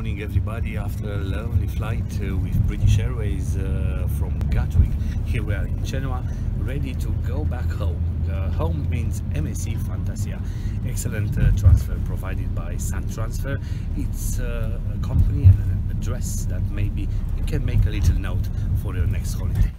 morning everybody after a lovely flight uh, with British Airways uh, from Gatwick. Here we are in Genoa, ready to go back home. Uh, home means MSC Fantasia. Excellent uh, transfer provided by Sun Transfer. It's uh, a company and an address that maybe you can make a little note for your next holiday.